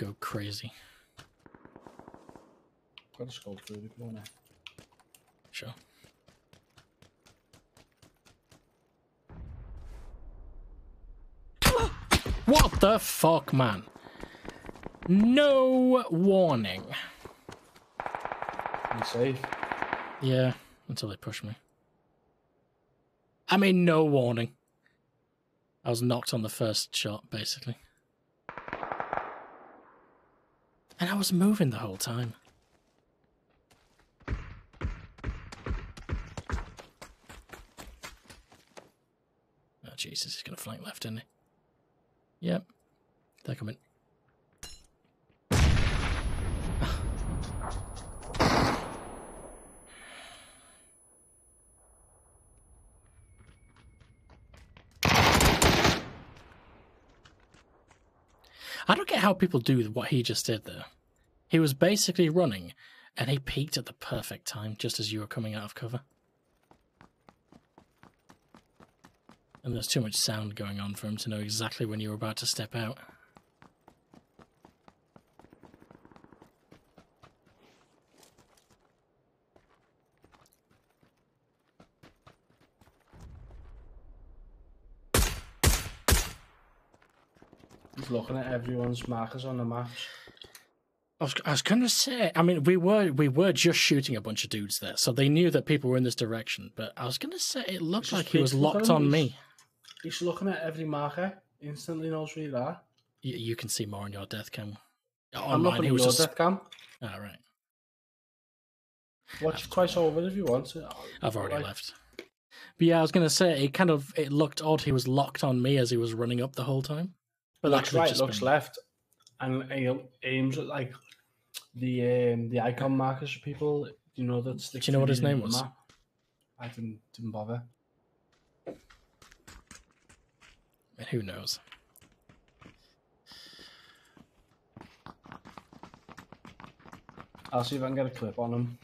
go crazy. Got a scope through the corner. Sure. What the fuck, man? No warning. You safe? Yeah, until they push me. I mean, no warning. I was knocked on the first shot, basically. And I was moving the whole time. Oh, Jesus, he's going to flank left, isn't he? Yep. They're coming. I don't get how people do what he just did there. He was basically running, and he peeked at the perfect time, just as you were coming out of cover. And there's too much sound going on for him to know exactly when you were about to step out. He's looking at everyone's markers on the maps. I was, I was going to say, I mean, we were we were just shooting a bunch of dudes there, so they knew that people were in this direction. But I was going to say it looked like he was locked on he's- me. He's looking at every marker. Instantly knows where you are. You, you can see more on your death cam. I'm On looking mine, at your just. death cam. All right, Watch it twice over if you want. Oh, I've already left. But yeah, I was going to say it kind of it looked odd. He was locked on me as he was running up the whole time. But looks right, looks been- left, and he aims at like the um, the icon markers for people. You know that's. Do you know what his name was? I didn't didn't bother. And who knows? I'll see if I can get a clip on him.